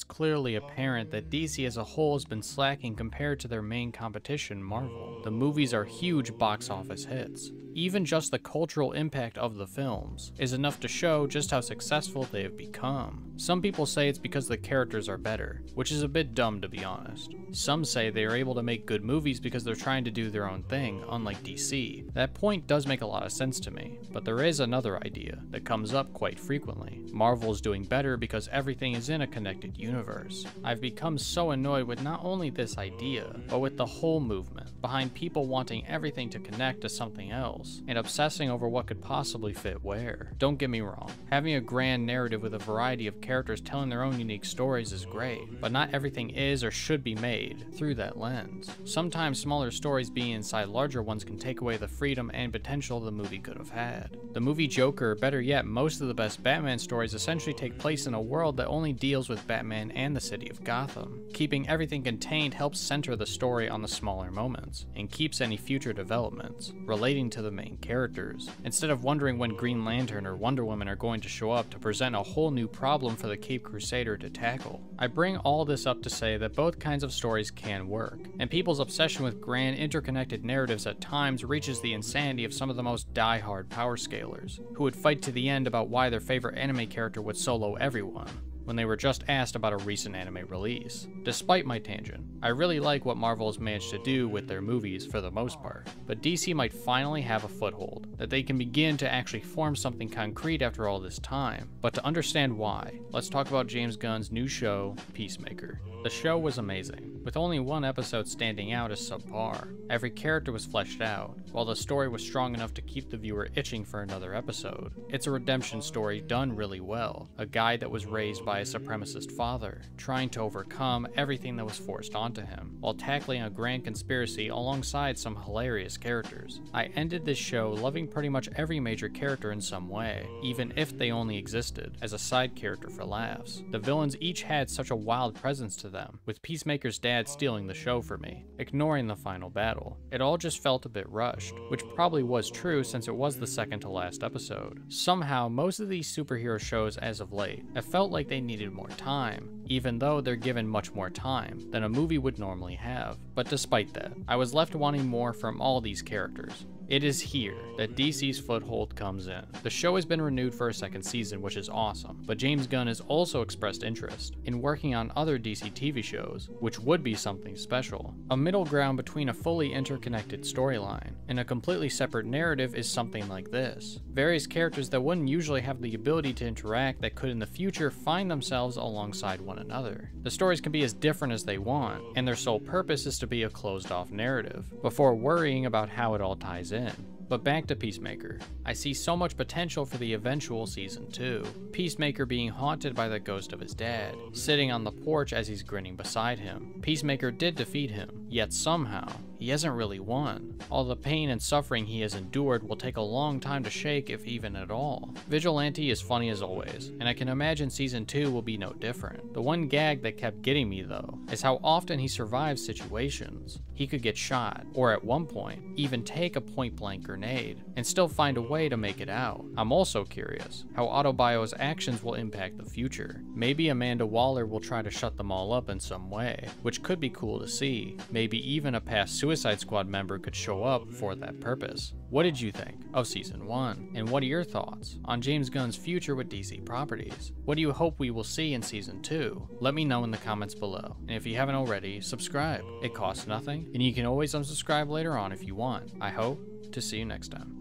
it's clearly apparent that DC as a whole has been slacking compared to their main competition, Marvel. The movies are huge box office hits. Even just the cultural impact of the films is enough to show just how successful they have become. Some people say it's because the characters are better, which is a bit dumb to be honest. Some say they are able to make good movies because they're trying to do their own thing, unlike DC. That point does make a lot of sense to me, but there is another idea that comes up quite frequently. Marvel is doing better because everything is in a connected universe. I've become so annoyed with not only this idea, but with the whole movement behind people wanting everything to connect to something else and obsessing over what could possibly fit where. Don't get me wrong, having a grand narrative with a variety of characters telling their own unique stories is great, but not everything is or should be made through that lens. Sometimes smaller stories being inside larger ones can take away the freedom and potential the movie could have had. The movie Joker, better yet, most of the best Batman stories essentially take place in a world that only deals with Batman and the city of Gotham. Keeping everything contained helps center the story on the smaller moments, and keeps any future developments relating to the main characters, instead of wondering when Green Lantern or Wonder Woman are going to show up to present a whole new problem for the Cape Crusader to tackle. I bring all this up to say that both kinds of stories can work, and people's obsession with grand interconnected narratives at times reaches the insanity of some of the most die-hard power scalers, who would fight to the end about why their favorite anime character would solo everyone, when they were just asked about a recent anime release. Despite my tangent, I really like what Marvel has managed to do with their movies for the most part, but DC might finally have a foothold, that they can begin to actually form something concrete after all this time. But to understand why, let's talk about James Gunn's new show, Peacemaker. The show was amazing, with only one episode standing out as subpar. Every character was fleshed out, while the story was strong enough to keep the viewer itching for another episode. It's a redemption story done really well, a guy that was raised by a supremacist father, trying to overcome everything that was forced onto him, while tackling a grand conspiracy alongside some hilarious characters. I ended this show loving pretty much every major character in some way, even if they only existed as a side character for laughs. The villains each had such a wild presence to them, with Peacemaker's dad stealing the show for me, ignoring the final battle. It all just felt a bit rushed, which probably was true since it was the second to last episode. Somehow, most of these superhero shows as of late have felt like they needed more time, even though they're given much more time than a movie would normally have. But despite that, I was left wanting more from all these characters. It is here that DC's foothold comes in. The show has been renewed for a second season, which is awesome, but James Gunn has also expressed interest in working on other DC TV shows, which would be something special. A middle ground between a fully interconnected storyline and a completely separate narrative is something like this. Various characters that wouldn't usually have the ability to interact that could in the future find themselves alongside one another. The stories can be as different as they want, and their sole purpose is to be a closed off narrative, before worrying about how it all ties in. But back to Peacemaker. I see so much potential for the eventual season 2. Peacemaker being haunted by the ghost of his dad, sitting on the porch as he's grinning beside him. Peacemaker did defeat him, yet somehow, he hasn't really won. All the pain and suffering he has endured will take a long time to shake if even at all. Vigilante is funny as always, and I can imagine season 2 will be no different. The one gag that kept getting me though, is how often he survives situations. He could get shot, or at one point, even take a point blank grenade, and still find a way to make it out. I'm also curious how Adebayo's actions will impact the future. Maybe Amanda Waller will try to shut them all up in some way, which could be cool to see. Maybe even a past Suicide Squad member could show up for that purpose. What did you think of season 1? And what are your thoughts on James Gunn's future with DC properties? What do you hope we will see in season 2? Let me know in the comments below. And if you haven't already, subscribe. It costs nothing, and you can always unsubscribe later on if you want. I hope to see you next time.